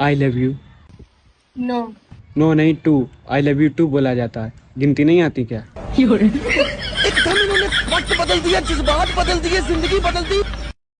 I love you no no नहीं too I love you too बोला जाता है। गिनती नहीं आती क्या? एकदम इन्होंने वक्त बदल दिया जज्बात बदल दिए ज़िंदगी बदल दी।